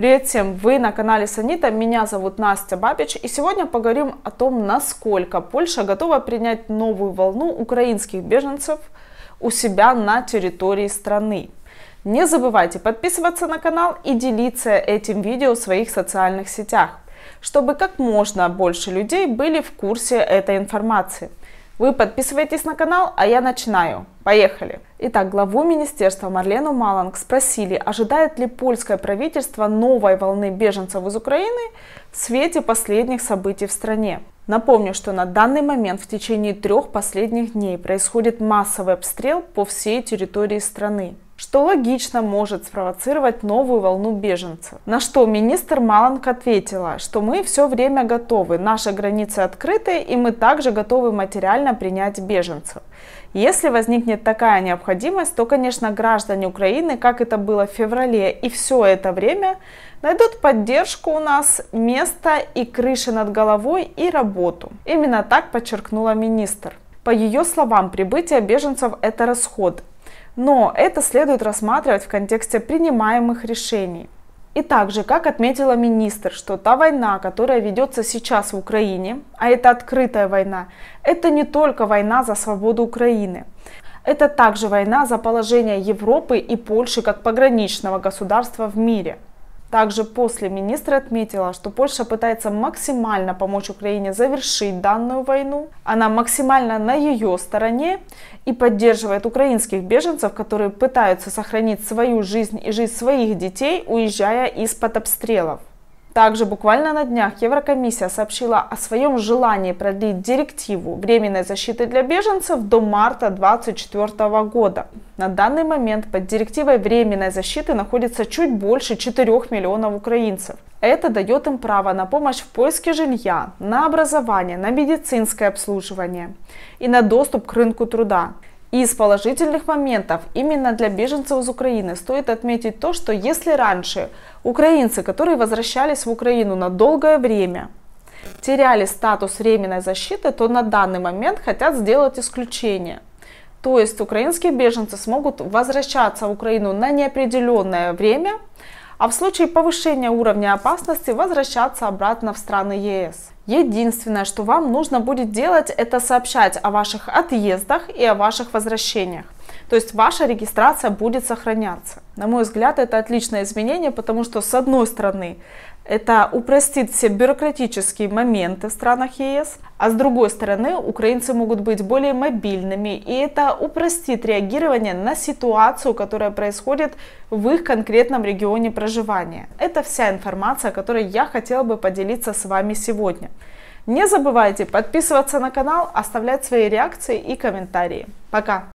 Привет всем! Вы на канале Санита, меня зовут Настя Бабич и сегодня поговорим о том, насколько Польша готова принять новую волну украинских беженцев у себя на территории страны. Не забывайте подписываться на канал и делиться этим видео в своих социальных сетях, чтобы как можно больше людей были в курсе этой информации. Вы подписывайтесь на канал, а я начинаю. Поехали! Итак, главу министерства Марлену Маланг спросили, ожидает ли польское правительство новой волны беженцев из Украины в свете последних событий в стране. Напомню, что на данный момент в течение трех последних дней происходит массовый обстрел по всей территории страны что логично может спровоцировать новую волну беженцев. На что министр Маланг ответила, что мы все время готовы, наши границы открыты и мы также готовы материально принять беженцев. Если возникнет такая необходимость, то, конечно, граждане Украины, как это было в феврале и все это время, найдут поддержку у нас, место и крыши над головой и работу. Именно так подчеркнула министр. По ее словам, прибытие беженцев – это расход, но это следует рассматривать в контексте принимаемых решений. И также, как отметила министр, что та война, которая ведется сейчас в Украине, а это открытая война, это не только война за свободу Украины. Это также война за положение Европы и Польши как пограничного государства в мире – также после министра отметила, что Польша пытается максимально помочь Украине завершить данную войну. Она максимально на ее стороне и поддерживает украинских беженцев, которые пытаются сохранить свою жизнь и жизнь своих детей, уезжая из-под обстрелов. Также буквально на днях Еврокомиссия сообщила о своем желании продлить директиву временной защиты для беженцев до марта 2024 года. На данный момент под директивой временной защиты находится чуть больше 4 миллионов украинцев. Это дает им право на помощь в поиске жилья, на образование, на медицинское обслуживание и на доступ к рынку труда. Из положительных моментов именно для беженцев из Украины стоит отметить то, что если раньше украинцы, которые возвращались в Украину на долгое время, теряли статус временной защиты, то на данный момент хотят сделать исключение. То есть украинские беженцы смогут возвращаться в Украину на неопределенное время, а в случае повышения уровня опасности возвращаться обратно в страны ЕС. Единственное, что вам нужно будет делать, это сообщать о ваших отъездах и о ваших возвращениях. То есть ваша регистрация будет сохраняться. На мой взгляд, это отличное изменение, потому что с одной стороны это упростит все бюрократические моменты в странах ЕС, а с другой стороны украинцы могут быть более мобильными, и это упростит реагирование на ситуацию, которая происходит в их конкретном регионе проживания. Это вся информация, которой я хотела бы поделиться с вами сегодня. Не забывайте подписываться на канал, оставлять свои реакции и комментарии. Пока!